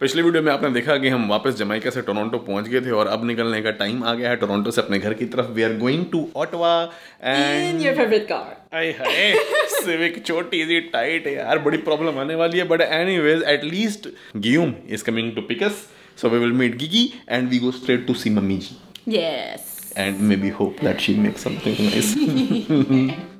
पिछले वीडियो में आपने देखा कि हम वापस जमाइका से टोरंटो पहुँच गए थे और अब निकलने का टाइम आ गया है टोरंटो से अपने घर की तरफ़ we are going to Ottawa and your favorite car. आए हाय सिविक छोटी सी टाइट है यार बड़ी प्रॉब्लम आने वाली है but anyways at least Guillaume is coming to pick us so we will meet Gigi and we go straight to see mummy ji Yes. and maybe hope that she makes something nice. I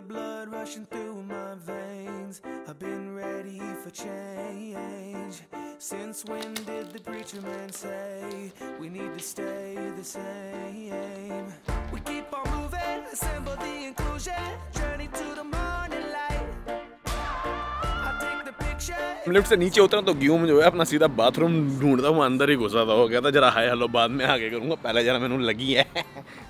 the blood rushing through my veins. I've been ready for change. Since when did the preacher man say we need to stay the same? We keep on moving, assemble the inclusion, journey to the morning light. I. Lift से नीचे उतरा तो ग्यूम जो है अपना सीधा bathroom ढूंढता हूँ अंदर ही घुसा था हो गया था जरा हाय हेलो बाद में आगे करूँगा पहले जरा मैंने लगी है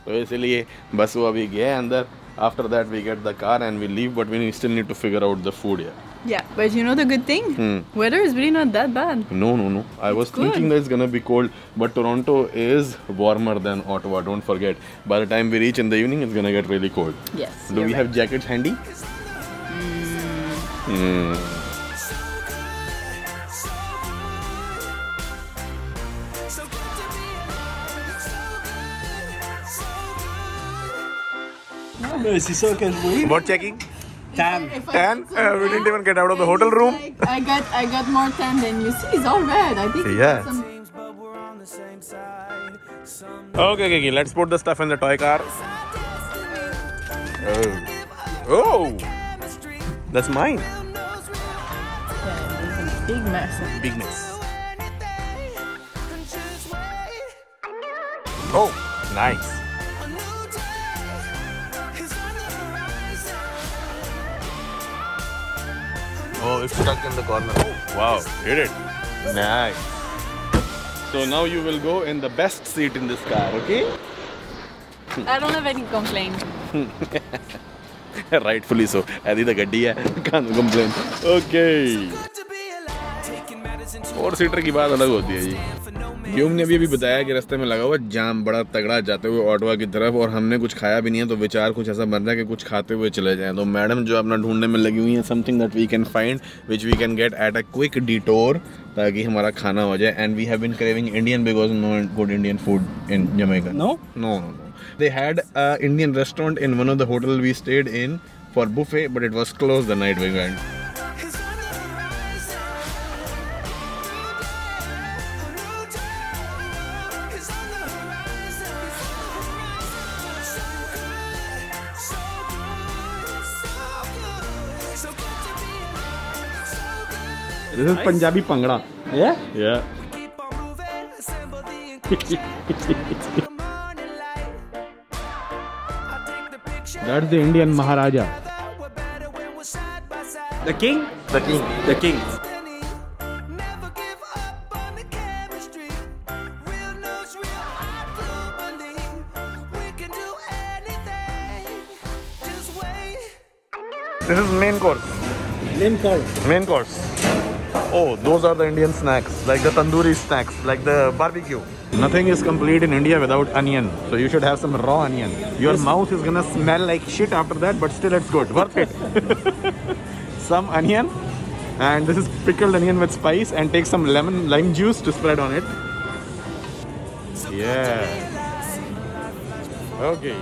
तो इसलिए बस वो अभी गया है अंदर after that we get the car and we leave but we still need to figure out the food here yeah but you know the good thing hmm. weather is really not that bad no no no i it's was good. thinking that it's gonna be cold but toronto is warmer than ottawa don't forget by the time we reach in the evening it's gonna get really cold yes do we right. have jackets handy mm. Mm. Good. Mercy, so can we? What checking? Tan. If I Ten? get Uh, we didn't even get out of the hotel room. like, I got I got more tan than you see. It's all red. I think. it's Yeah. Some, Seems, but we're on the same side. Some Okay, okay, okay. Let's put the stuff in the toy car. Oh. Oh, that's mine. Who knows we yeah, big mess. Big mess. anything and just wait. Oh, nice. Oh, it's stuck in the corner. Oh, wow, hit it. Nice. So now you will go in the best seat in this car, okay? I don't have any complaint. Rightfully so. Adi the gaddi hai. Can't complain. Okay. Good to be alive. Taking matters into four seater की बात अलग होती है जी for यूम ने अभी अभी बताया कि रास्ते में लगा हुआ जाम बड़ा तगड़ा जाते हुए ऑटवा की तरफ़ और हमने कुछ खाया भी नहीं है तो विचार कुछ ऐसा बन रहा है कि कुछ खाते हुए चले जाएँ। तो मैडम जो अपना ढूँढने में लगी हुई है something that we can find which we can get at a quick detour ताकि हमारा खाना हो जाए। And we have been craving Indian because no good Indian food in Jamaica No? no no no. They had a indian restaurant in one of the hotel we stayed in for buffet but it was closed the night we went. This is Punjabi Punjabi Pangra. Yeah? That is the Indian Maharaja the king the king the king This is main course. Main course. Main course. Oh, those are the Indian snacks, like the tandoori snacks, like the barbecue. Nothing is complete in India without onion. So you should have some raw onion. Your mouth is gonna smell like shit after that, but still it's good. Worth it. some onion. And this is pickled onion with spice and take some lemon lime juice to spread on it. Yeah. Okay.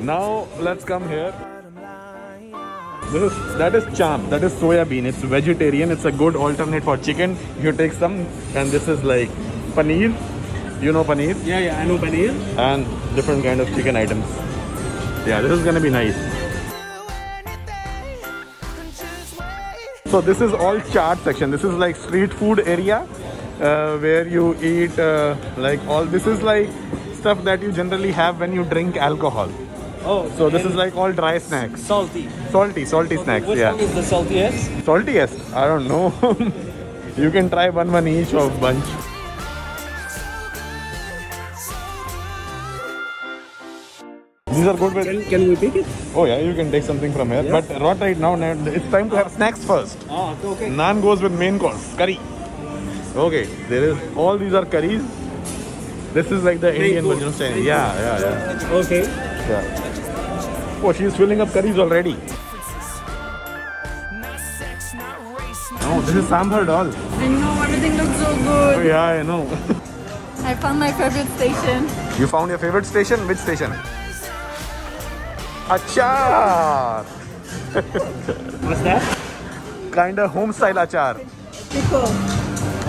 Now let's come here. This is that is cham. That is soya bean. It's vegetarian. It's a good alternate for chicken. You take some, and this is like paneer. You know paneer Yeah, yeah, I know paneer. and different kind of chicken items. Yeah, this is gonna be nice. So this is all chaat section. This is like street food area uh, where you eat uh, like all. This is like stuff that you generally have when you drink alcohol. Oh, So this is like all dry snacks, salty. salty, salty Okay, snacks. Which yeah. one is the saltiest? Saltiest? I don't know. you can try one one each or bunch. These are good. Can, can we take it? Oh yeah, you can take something from here. Yeah. But not right now. It's time to have snacks first. Oh, okay. Naan goes with main course. Curry. Okay, there is all these are curries. This is like the Indian version of Chinese. Yeah, yeah, yeah, Okay. yeah. Oh, she's filling up curries already. Not sex, not erase my No, this is sambar dal. I know everything looks so good. Oh, yeah, I know. I found my favorite station. You found your favorite station? Which station? Achar! What's that? Kinda home style achar. Pickle.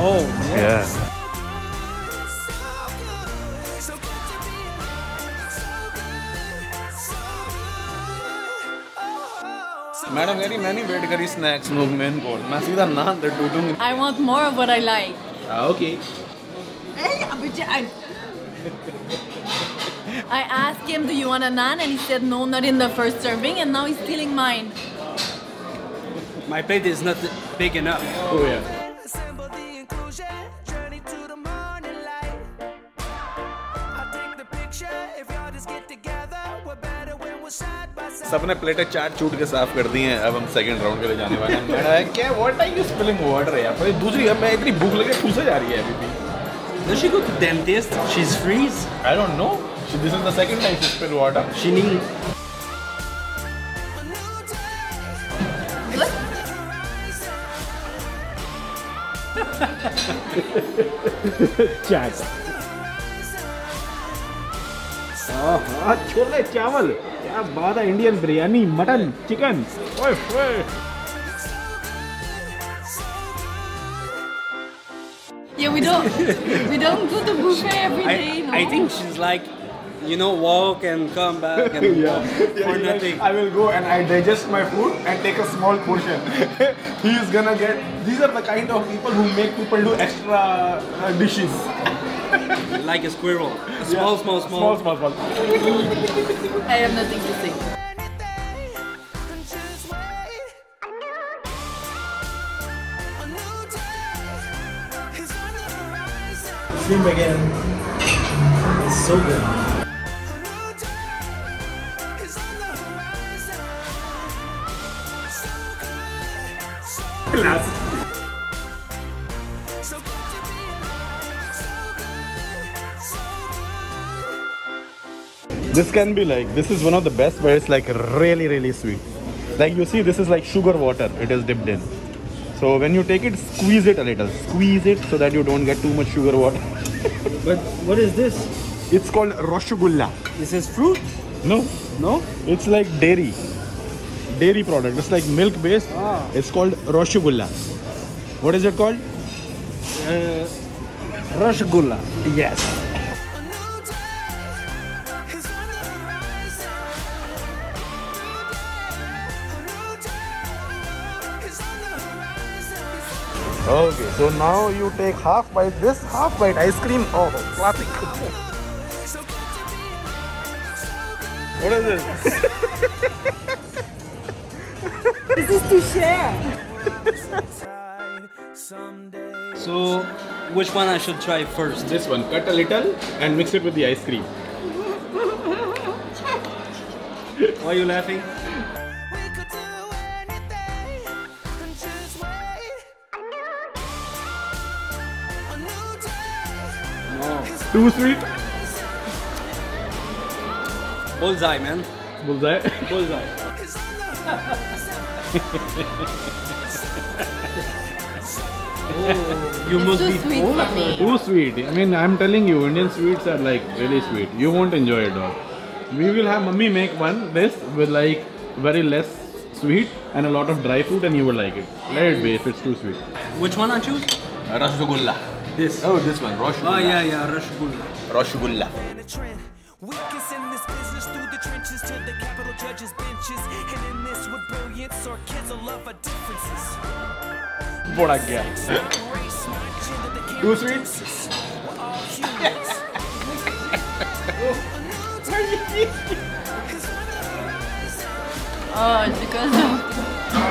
Oh, Yeah. so madam कह रही मैंने wait करी snacks no main course मैं सीधा नान दे टूटूंगी I want more of what I like. Okay I asked him, Do you want a naan? And he said, No, not in the first serving. And now he's stealing mine. my plate is not big enough. Oh yeah. सबने प्लेटें चाट चूट के साफ़ कर दी हैं अब हम second round के लिए जाने वाले हैं क्या what are you spilling water यार फिर दूसरी अब मैं इतनी भूख लगे ठूसे जा रही है अभी भी Does she go to dentist? She's freeze. I don't know this is the second time she spill water She need. A new day, Good? हाँ छोले चावल क्या बात है इंडियन बिरयानी मटन चिकन ओए ओए Yeah, we don't we don't do the buffet every I, day. No? I think she's like, you know, walk and come back and for nothing. I will go and I digest my food and take a small portion. he is gonna get. These are the kind of people who make people do extra uh, dishes. like a squirrel. Small, small, small. Small, small, small. I have nothing to say. anything, and just wait. A new day is on the horizon. Swim again. It's so good. This can be like. This is one of the best, but it's like really, really sweet. Like you see, this is like sugar water. It is dipped in. So when you take it, squeeze it a little. Squeeze it so that you don't get too much sugar water. But what is this? It's called rasgulla. This is fruit? No, No? It's like dairy. Dairy product. It's like milk based. Ah. It's called rasgulla. What is it called? Uh, Rasgulla. Yes. A new day is on the horizon. A new day is on the horizon. Okay, so now you take half bite this, half bite ice cream. Oh, classic. So good to be alive. So good. What is this? This is to share. So, which one I should try first? This one. Cut a little and mix it with the ice cream. Why are you laughing? We could do anything and just wait. A new day No. Too sweet. Bullseye, man. Bullseye. Bullseye. is on the horizon. You It's must too be sweet full. for me. Too sweet. I mean, I'm telling you, Indian sweets are like really sweet. You won't enjoy it all. We will have mummy make one this with like very less sweet and a lot of dry fruit, and you will like it. Let it be if it's too sweet. Which one I choose? Rasgulla. This. Oh, this one. Rasgulla. Oh, ah, yeah, yeah, Rasgulla. Rasgulla to the capital judges' benches. And in this our differences. What I get. Who's read? oh, it's because of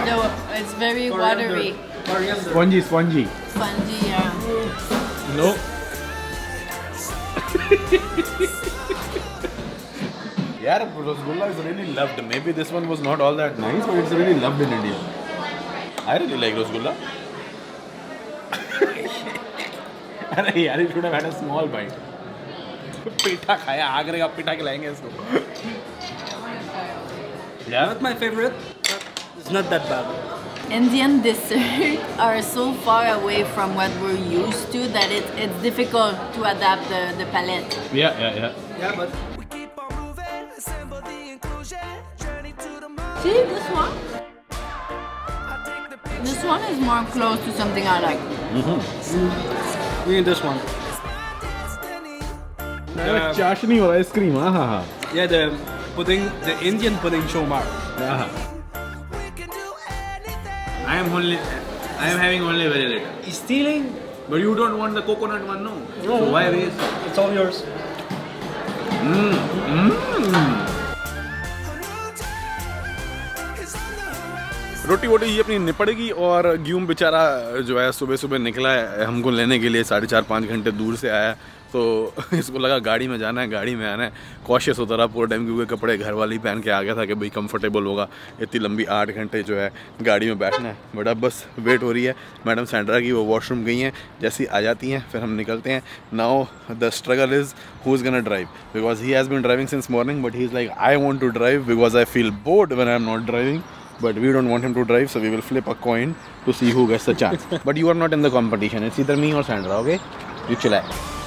the, it's very watery. Spongy, spongy. Spongy, yeah. No. Yeah, Rasgulla is really loved. Maybe this one was not all that nice, but it's really loved in India. I really like Rasgulla. अरे यार you should have had a small bite. पीठा खाया आगरे का पीठा खिलाएंगे इसको. Yeah. Not my favorite, but it's not that bad. Indian desserts are so far away from what we're used to that it, it's difficult to adapt the, the palate. Yeah, yeah, yeah. Yeah, but See this one? I take the picture. This one is more close to something I like. we need this one. It's my destiny. Yeah. Chashni or ice cream. Ah, ha, ha. Yeah, the pudding, the Indian pudding shomar. Ah. We can do anything. I am only, I am having only very little. He's stealing. But you don't want the coconut one, no? No. So why waste? It's all yours. A रोटी वोटी ये अपनी निपड़ेगी और ग्यूम बेचारा जो है सुबह सुबह निकला है, हमको लेने के लिए साढ़े चार पाँच घंटे दूर से आया तो इसको लगा गाड़ी में जाना है, गाड़ी में आना है। कॉशियस होता रहा, पूरे टाइम क्योंकि कपड़े घर वाली पहन के आ गया था कि भाई कंफर्टेबल होगा। इतनी लंबी आठ घंटे जो है गाड़ी में बैठना है। बट अब बस वेट हो रही है। मैडम सेंड्रा की वो वॉशरूम गई हैं, जैसी आ जाती हैं, फिर हम निकलते हैं। Now the struggle is who is gonna drive because he has been driving since morning but he is like I want to drive because I feel bored when I am not driving but we don't want him to drive, so we will flip a coin to see who gets the chance. but you are not in the competition. It's either me or Sandra. Okay? You chill out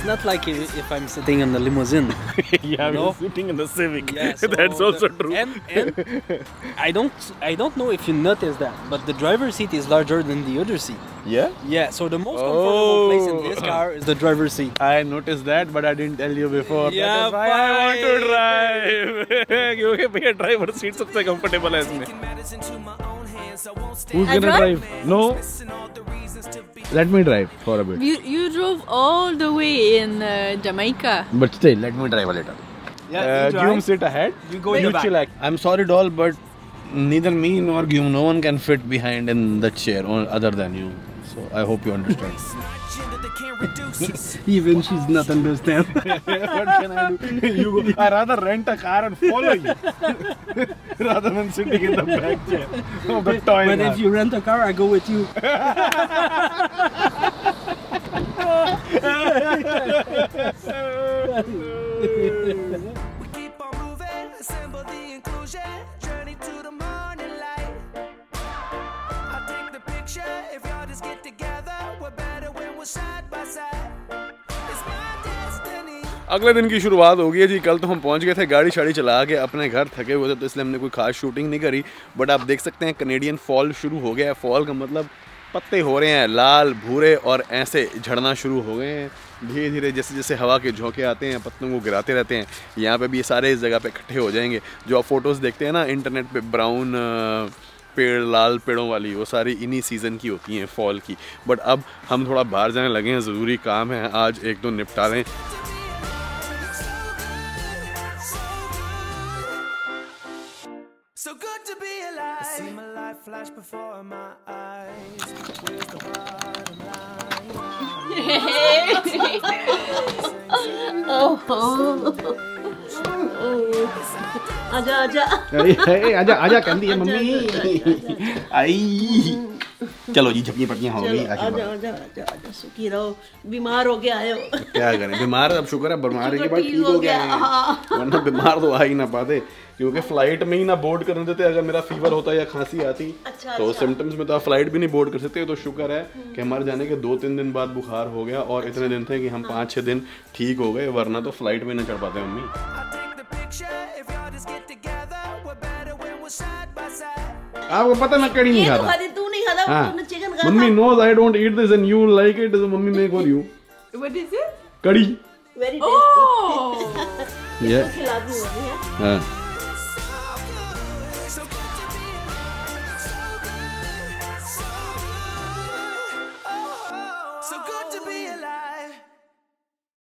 A new day. It's not like if, if I'm sitting in the limousine. yeah, No. sitting in the Civic. Yeah, so the- And, and I don't I don't know if you noticed that, but the driver's seat is larger than the other seat. yeah. Yeah, so the most comfortable place in this Oh. car is the driver's seat. I noticed that, but I didn't tell you before. Yeah, that is why I want to fine. drive. क्योंकि भैया driver seat सबसे comfortable है इसमें. Taking matters into my own hands. I won't stay Who's I gonna drive? drive? No. missing all the reasons to be. Let me drive for a bit. You, you drove all the way in uh, Jamaica. But still, let me drive a little. Yeah, Uh, you. Guillaume, sit ahead. You go in the back. I'm sorry, doll, but neither me nor Guillaume, no one can fit behind in the chair other than you. So I hope you understand. It's not gender that can reduce us. Even she's not understand. what can I do? You go. I rather rent a car and follow you rather than sitting in the back chair of the toy. but if you rent a car, I go with you. We keep on moving, assemble the inclusion, journey to the morning light. I take the picture, if y'all just get together, we're better when we're side by side. It's my destiny. अगले दिन की शुरुआत हो गई है जी कल तो हम पहुँच गए थे गाड़ी शाड़ी चला के अपने घर थके हुए थे तो इसलिए हमने कोई खास शूटिंग नहीं करी बट आप देख सकते हैं कनेडियन फॉल शुरू हो गया है फॉल का मतलब पत्ते हो रहे हैं लाल भूरे और ऐसे झड़ना शुरू हो गए हैं धीरे धीरे जैसे जैसे हवा के झोंके आते हैं पत्तों को गिराते रहते हैं यहाँ पे भी ये सारे इस जगह पे इकट्ठे हो जाएँगे जो आप फ़ोटोज़ देखते हैं ना इंटरनेट पे ब्राउन पेड़ लाल पेड़ों वाली वो सारी इन्हीं सीज़न की होती हैं फॉल की बट अब हम थोड़ा बाहर जाने लगे हैं ज़रूरी काम है आज एक दो निपटा लें So good to be alive. I see my life flash before my eyes. Tchau. Tchau. आजा आजा अरे आजा आजा मम्मी आई चलो जी झपकी पट्टियाँ हो गई आजा आजा आजा सुखी रहो बीमार हो गया आयो क्या करें बीमार अब शुक्र है बीमार के बाद ठीक हो गया। वरना बीमार तो आ ही ना पाते क्योंकि फ़्लाइट में ही ना बोर्ड करने देते अगर मेरा फीवर होता या खांसी आती अच्छा, तो अच्छा। सिम्टम्स में तो आप फ़्लाइट भी नहीं बोर्ड कर सकते तो शुक्र है कि हमारे जाने के दो तीन दिन बाद बुखार हो गया और इतने दिन थे कि हम पाँच छः दिन ठीक हो गए वरना तो फ़्लाइट में ना चढ़ पाते मम्मी। आपको पता मैं कड़ी नहीं तो खाता। तू नहीं खाता हाँ। तूने चिकन खा mummy knows I don't eat this and you like it is mummy make for you what is it kadhi. Very tasty ये खिला दूँगी हाँ। हाँ।